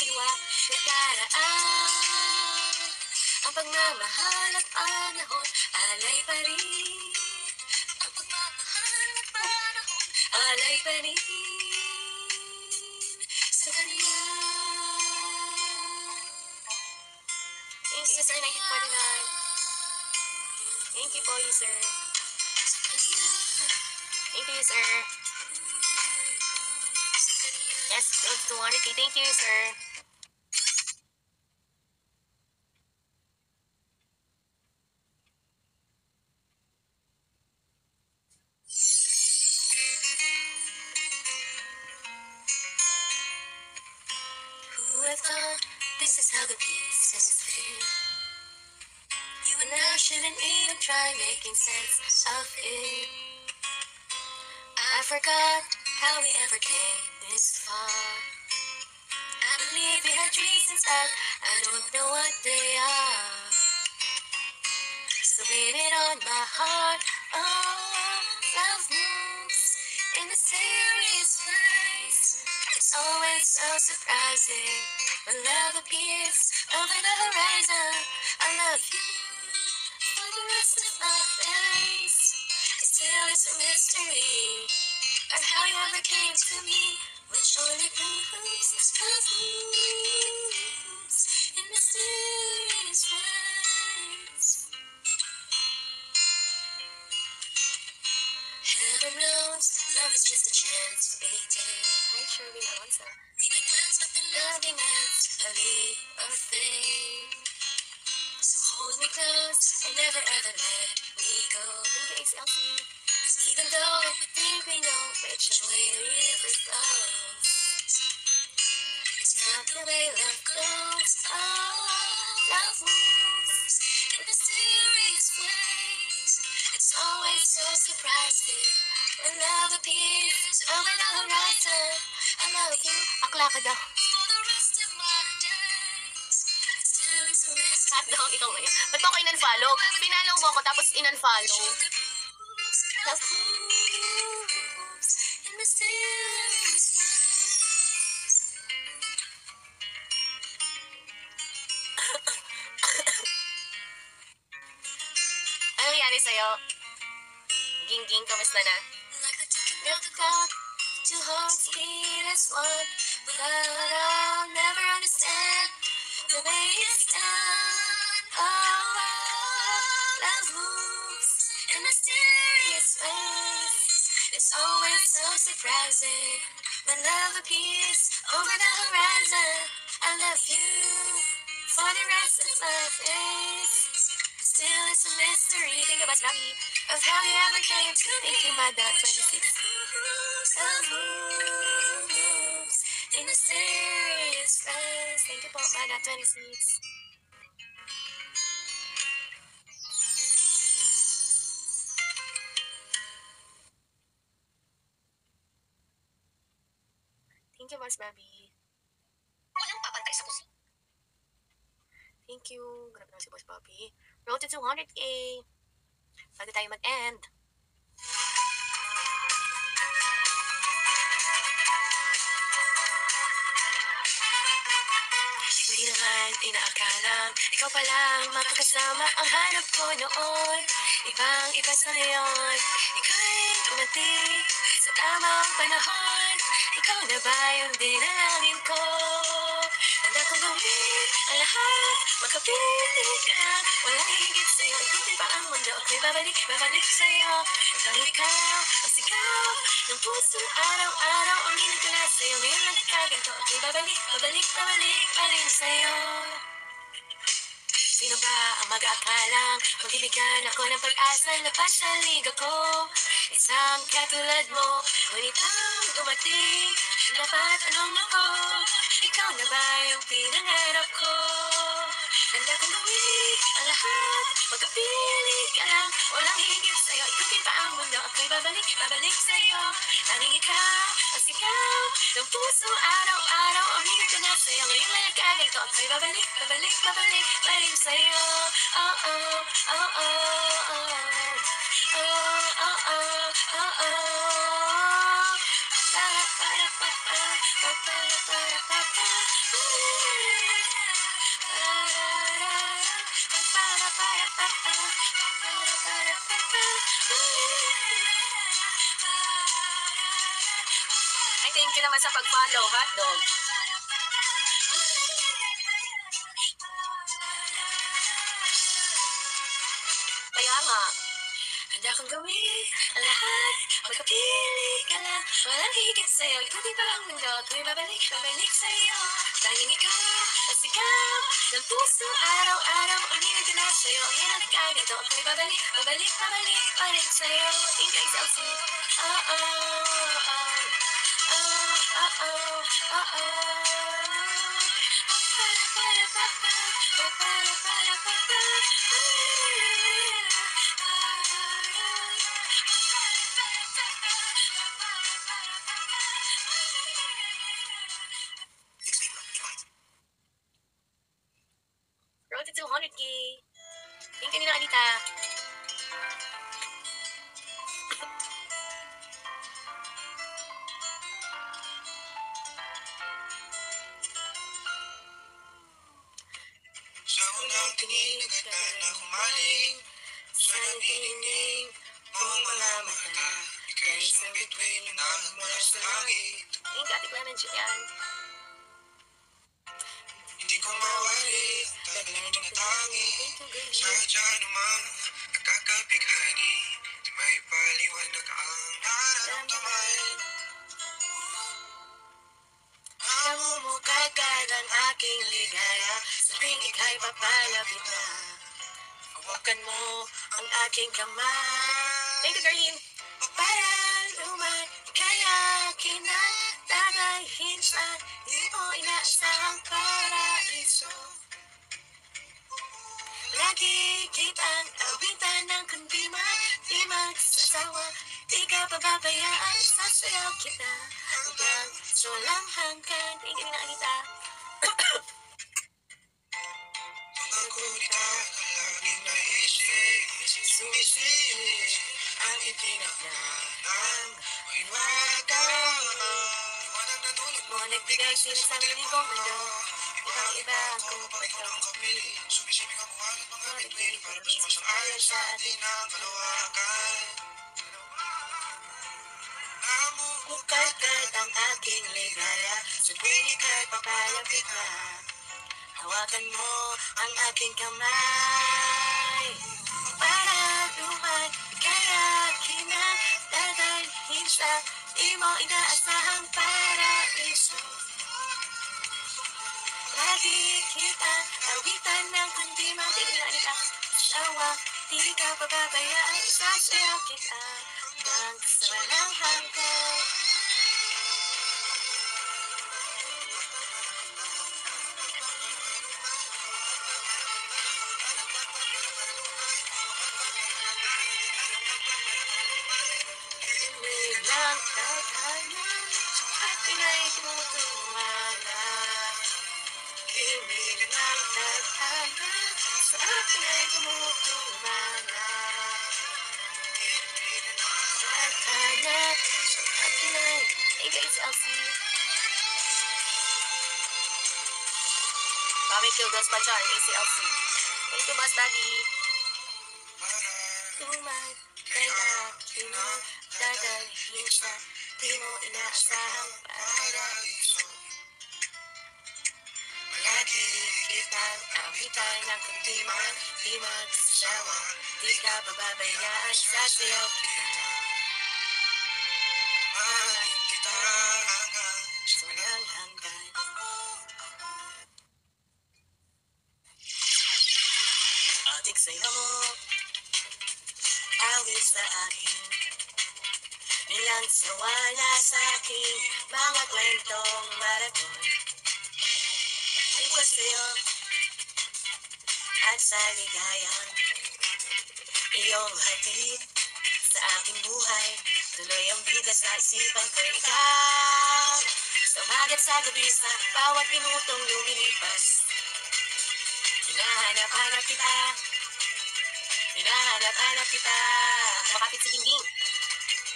tuwa nakaraan Ang pagmamahal at panahon Alay pa rin Ang pagmamahal at panahon Alay pa rin Sa kanya Thank you, sir. 1949. Thank you po, you, sir. Thank you, sir. Yes, it's 200k. Thank you, sir. The pieces fit? You and I shouldn't even try making sense of it. I forgot how we ever came this far. I believe we had reasons that I don't know what they are. So blame it on my heart. Oh, love moves in mysterious ways. It's always so surprising when love appears over the horizon. I love you for the rest of my days. It still is a mystery of how you ever came to me, which only proves love moves in mysterious Plans. So hold me close and never ever let me go. Even though think we know the it's not the way love goes. Is a mystery. Hot dog, ikaw ngayon. Ba't mo ako in-unfollow? Pinalo mo ako tapos in-unfollow. Ways. Ano nangyari sa'yo? Ging-ging, kamusta na? Like two hearts beat as one. But I'll never understand the way it's done. Oh, love moves in mysterious ways. It's always so surprising when love appears over the horizon. I love you for the rest of my days. Still, it's a mystery. Think about Robbie of how you ever came to my dark 26. Thank you, my dark 26. Thank you much, baby. Thank you. Grabe na si Boss Bobby. Roll to 200k. Bago tayo mag-end. Hindi naman inaakalang ikaw pa lang makakasama ang hanap ko noon. Ibang iba sa ngayon. Ika'y dumating sa tamang panahon. Ikaw na ba yung dinalangin ko? Handa kong gawin ang lahat, makapili ka lang. Ikutin pa ang mundo. Ako'y babalik, babalik sa'yo. Ikaw, ikaw, ang sigaw ng puso araw-araw. Ang na sa'yo, ngayon lang kaganto. Ako'y babalik, babalik, babalik pa rin sa'yo. Sino ba ang mag-aakalang Magbibigyan ako ng pag-asa Labas sa liga ko Isang katulad mo Ngunit ang dumating Dapat anong ako Ikaw na ba yung pinangarap ko Handa kong gawin ang lahat Magkapili ka lang. Walang higit sa'yo. Ikutin pa ang mundo. Ako'y babalik, babalik sa'yo. Tanging ikaw ang sigaw Ng puso araw-araw hilig ko na sa'yo. Ngayon lang nagkaganto Ako'y babalik, babalik, babalik. Rin sa'yo. Oh, oh, oh, oh, oh. Oh, oh, oh, oh, oh Para, para, pa, pa, pa, para, para, Ay, thank you naman sa pag-follow, hotdog. Kaya nga, handa kong gawin ang lahat. Magkapili ka lang, walang higit sa'yo. Ikaw di ba ang mundo? Tuwing babalik, babalik sa'yo. Tanging ikaw at ikaw ng puso araw-araw. Uminig ko na sa'yo. Ang ganito. Tuwing babalik, babalik, babalik pa rin sa'yo. Ingay sa uso. Oh, oh, oh. Oh, oh, oh, oh, oh. To 200k. Yung kanina Anita. Sa unang tingin, agad Taglay mo na tangi Sadya naman Nakakabighani may paliwanag ang nararamdaman. Namumukay ka ng aking ligaya Sa tuwing ika'y papalapit na. Hawakan mo ang aking kamay. Thank you, Darlene. Para luman, kaya kinatagayhin sa Di mo inaasahang paraiso kitang awitan ng kundi man Di magsasawa, di ka pababayaan Sasayaw kita. Hanggang sa walang hanggan Thank you, Nina Anita. Pagkulita ka laging naisip Sumisili ang itinag na Ang iwaga Iwanag na tulog Mo nagbigay sinasabi ni Komando Iba ang Papapato kumpagto ng kapili Sumisiping ang buwan at mga bituin Para pa sumasang-ayon sa atin ang kalawakan ang aking ligaya. Sa tuwing ika'y papalapit na Hawakan mo ang aking kamay. Para luman Kaya kinadadalhin sa Di mo inaasahang Sawa, di ka pababayaan Isasayaw kita. Hanggang sa walang hanggan Hey guys, Elsie Kami Kildos pa dyan, ACLC Thank you, Boss Daddy Tuman, kaya kinadadalhin sa Di mo inaasahang paraiso Lagi kitang awitan ng kundi man Di magsasawa, di ka pababayaan Sasayaw kita Mahalin kita hanggang sa walang hanggan Atik saya mo Awit sa akin Nilang sawa na sa akin Mga kwentong maraton Tungkol sa'yo. At sa ligaya Iyong hatid sa aking buhay. Tuloy ang bida sa isipan ko ikaw. Sa umagat sa gabi sa bawat minutong lumilipas Hinahanap-hanap kita. Hinahanap-hanap kita. Kumakapit si Dingding.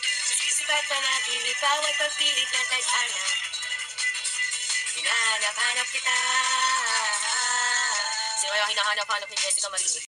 Sa sisipat na natin bawat pagpilit ng tadhana Hinahanap-hanap kita Sino kaya hinahanap-hanap ni Jessica Marie?